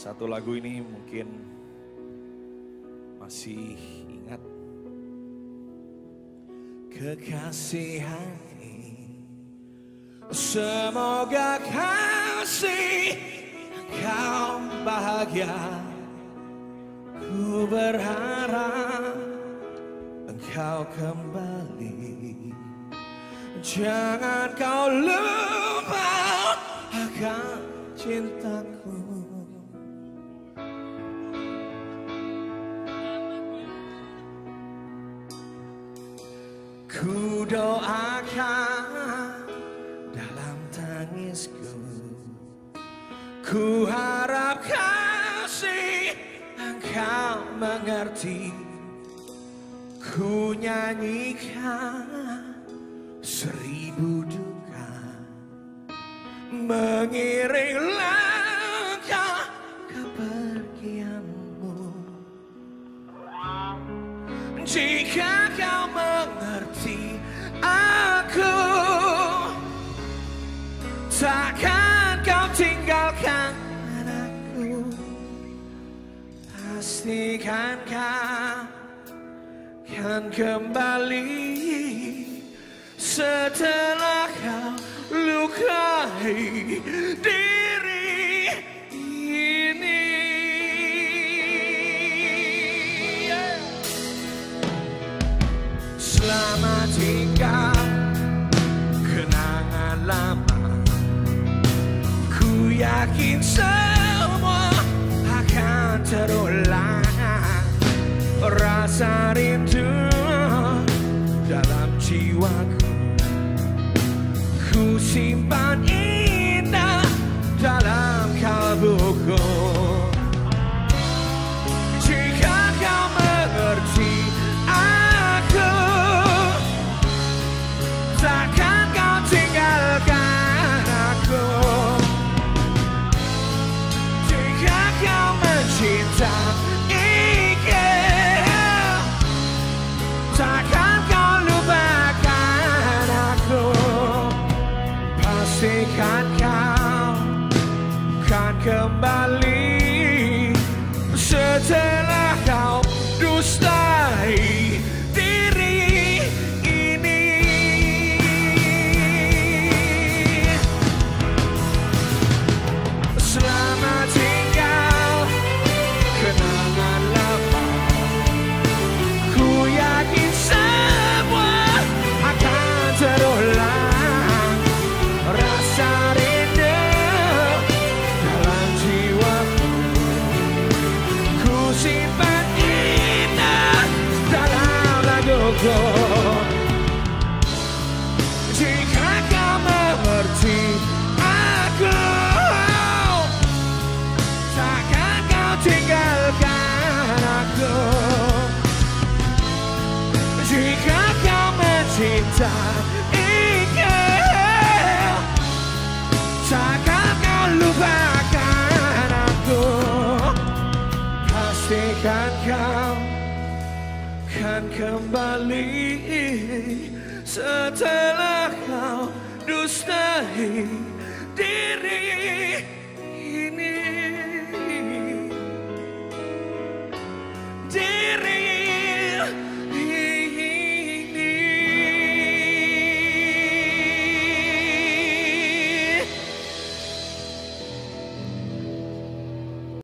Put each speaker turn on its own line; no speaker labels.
Satu lagu ini mungkin masih ingat. Kekasih Semoga kasih kau bahagia. Ku berharap engkau kembali. Jangan kau lupa akan cintaku Ku doakan dalam tangisku. Ku harap kasih engkau mengerti. Ku nyanyikan seribu duka. Mengiring langkah kepergianmu. Jika kau Takkan kau tinggalkan aku Pastikan kau kan kembali. Setelah kau lukai diri ini. Selamat tinggal yakin semua akan terulang. Rasa rindu dalam jiwaku. Ku simpan indah kembali. Setelah Jika kau mencintaiku Takkan kau lupakan aku. Pastikan kau kan kembali Setelah kau dustai